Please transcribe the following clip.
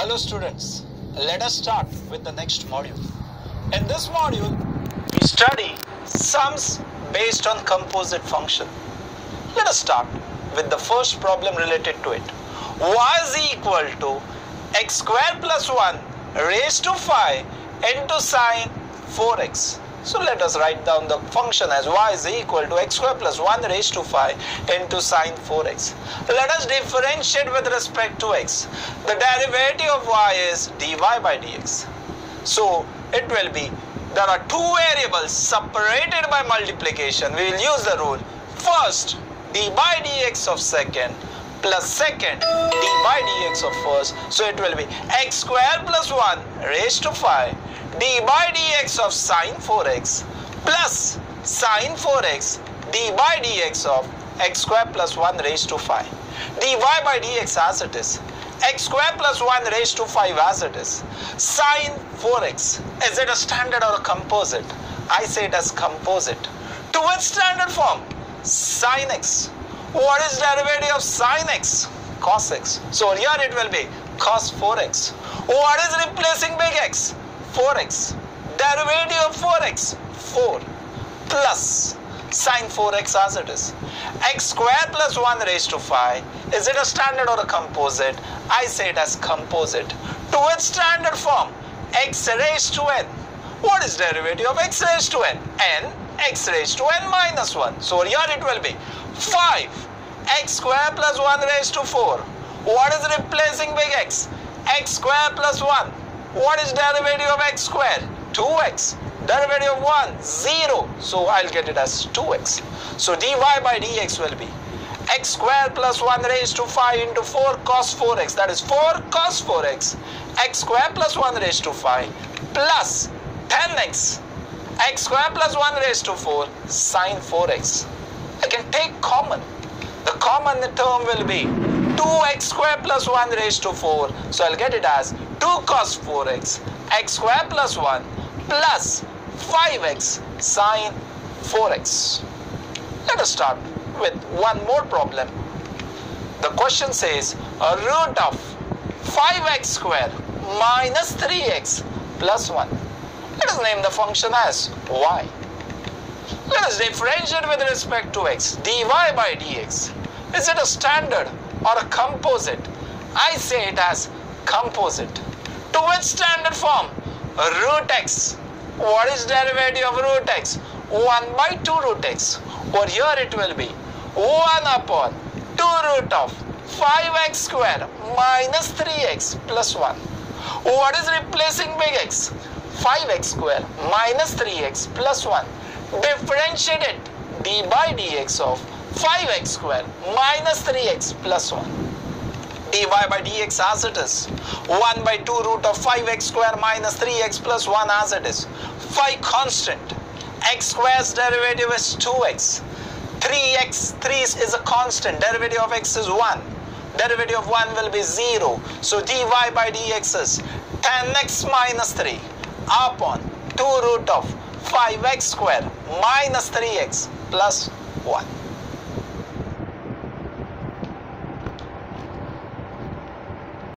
Hello students, let us start with the next module. In this module, we study sums based on composite function. Let us start with the first problem related to it. y is equal to x square plus 1 raised to 5 into sine 4x. So let us write down the function as y is equal to x square plus 1 raised to 5 into sine 4x. Let us differentiate with respect to x. The derivative of y is dy by dx. So it will be, there are two variables separated by multiplication. We will use the rule. First, d by dx of second plus second d by dx of first. So it will be x square plus 1 raised to 5 d by dx of sine 4x plus sine 4x d by dx of x square plus 1 raised to 5 dy by dx as it is. x square plus 1 raised to 5 as it is. Sine 4x is it a standard or a composite? I say it as composite. To which standard form. Sine x what is derivative of sine x cos x so here it will be cos 4x what is replacing big x 4x. Derivative of 4x, 4 plus sine 4x as it is. x square plus 1 raised to 5. Is it a standard or a composite? I say it as composite. To its standard form, x raised to n. What is derivative of x raised to n? n x raised to n minus 1. So here it will be 5 x square plus 1 raised to 4. What is replacing big X? x square plus 1 what is derivative of x square? 2x. Derivative of 1, 0. So I'll get it as 2x. So dy by dx will be x square plus 1 raised to 5 into 4 cos 4x. That is 4 cos 4x. x square plus 1 raised to 5 plus 10x. X square plus 1 raised to 4 sine 4x. I can take common. The common term will be 2x square plus 1 raised to 4. So I'll get it as 2 cos 4x x square plus 1 plus 5x sine 4x. Let us start with one more problem. The question says a root of 5x square minus 3x plus 1. Let us name the function as y. Let us differentiate with respect to x. dy by dx. Is it a standard or a composite? I say it as composite to which standard form? Root x. What is derivative of root x? 1 by 2 root x. Or here it will be 1 upon 2 root of 5x square minus 3x plus 1. What is replacing big X? 5x square minus 3x plus 1. Differentiate it d by dx of 5x square minus 3x plus 1 dy by dx as it is. 1 by 2 root of 5x square minus 3x plus 1 as it is. 5 constant. X square's derivative is 2x 3x 3 is a constant. Derivative of x is 1 derivative of 1 will be 0 so dy by dx is 10x minus 3 upon 2 root of 5x square minus 3x plus 1